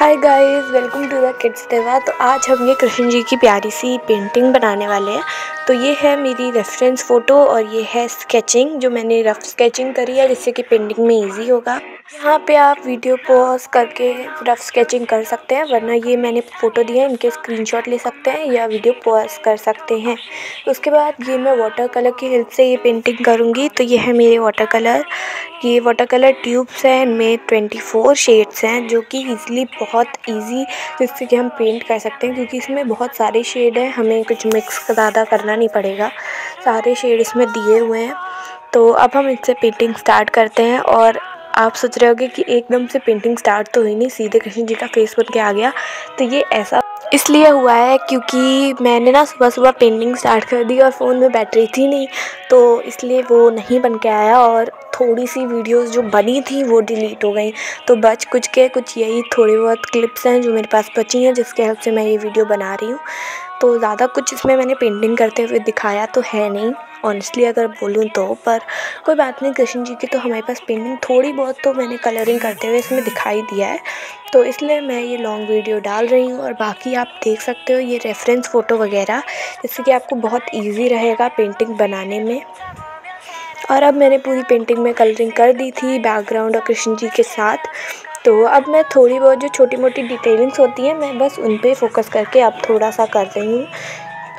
Hi guys welcome to the kids Deva तो आज हम ये कृष्ण जी की प्यारी सी पेंटिंग बनाने वाले हैं। तो ये है मेरी रेफरेंस फ़ोटो और ये है स्केचिंग जो मैंने रफ स्केचिंग करी है जिससे कि पेंटिंग में इजी होगा। यहाँ पे आप वीडियो पॉज करके रफ स्केचिंग कर सकते हैं, वरना ये मैंने फ़ोटो दिया है, इनके स्क्रीनशॉट ले सकते हैं या वीडियो पॉज कर सकते हैं। उसके बाद ये मैं वाटर कलर की हेल्प से ये पेंटिंग करूँगी। तो ये है मेरे वाटर कलर ये वाटर कलर ट्यूब्स हैं, इनमें ट्वेंटी फोर शेड्स हैं, जो कि ईज़िली बहुत इजी जिससे कि हम पेंट कर सकते हैं, क्योंकि इसमें बहुत सारे शेड हैं, हमें कुछ मिक्स ज़्यादा करना नहीं पड़ेगा। सारे शेड इसमें दिए हुए हैं। तो अब हम इससे पेंटिंग स्टार्ट करते हैं और आप सोच रहे होगे कि एकदम से पेंटिंग स्टार्ट तो हुई नहीं, सीधे कृष्ण जी का फेस बन के आ गया। तो ये ऐसा इसलिए हुआ है क्योंकि मैंने ना सुबह सुबह पेंटिंग स्टार्ट कर दी और फ़ोन में बैटरी थी नहीं तो इसलिए वो नहीं बन के आया और थोड़ी सी वीडियोस जो बनी थी, वो डिलीट हो गई। तो बच कुछ के कुछ यही थोड़ी बहुत क्लिप्स हैं जो मेरे पास बची हैं, जिसके हेल्प से मैं ये वीडियो बना रही हूँ। तो ज़्यादा कुछ इसमें मैंने पेंटिंग करते हुए दिखाया तो है नहीं ऑनेस्टली अगर बोलूँ तो। पर कोई बात नहीं, कृष्ण जी की तो हमारे पास पेंटिंग थोड़ी बहुत तो मैंने कलरिंग करते हुए इसमें दिखाई दिया है। तो इसलिए मैं ये लॉन्ग वीडियो डाल रही हूँ और बाकी आप देख सकते हो ये रेफरेंस फ़ोटो वगैरह, जिससे कि आपको बहुत ईजी रहेगा पेंटिंग बनाने में। और अब मैंने पूरी पेंटिंग में कलरिंग कर दी थी बैकग्राउंड और कृष्ण जी के साथ। तो अब मैं थोड़ी बहुत जो छोटी मोटी डिटेलिंग्स होती हैं, मैं बस उन पर फोकस करके अब थोड़ा सा कर रही हूँ।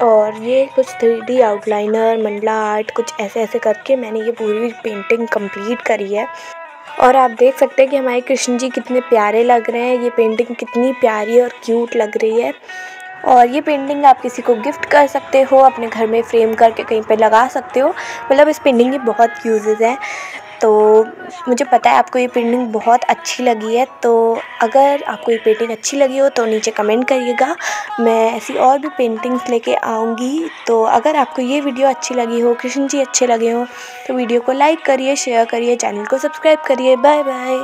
और ये कुछ three D outliner mandala art कुछ ऐसे ऐसे करके मैंने ये पूरी पेंटिंग कंप्लीट करी है। और आप देख सकते हैं कि हमारे कृष्ण जी कितने प्यारे लग रहे हैं, ये पेंटिंग कितनी प्यारी और क्यूट लग रही है। और ये पेंटिंग आप किसी को गिफ्ट कर सकते हो, अपने घर में फ्रेम करके कहीं पे लगा सकते हो। मतलब इस पेंटिंग के बहुत यूजेस हैं। तो मुझे पता है आपको ये पेंटिंग बहुत अच्छी लगी है। तो अगर आपको ये पेंटिंग अच्छी लगी हो तो नीचे कमेंट करिएगा। मैं ऐसी और भी पेंटिंग्स लेके आऊँगी। तो अगर आपको ये वीडियो अच्छी लगी हो, कृष्ण जी अच्छे लगे हो तो वीडियो को लाइक करिए शेयर करिए चैनल को सब्सक्राइब करिए। Bye bye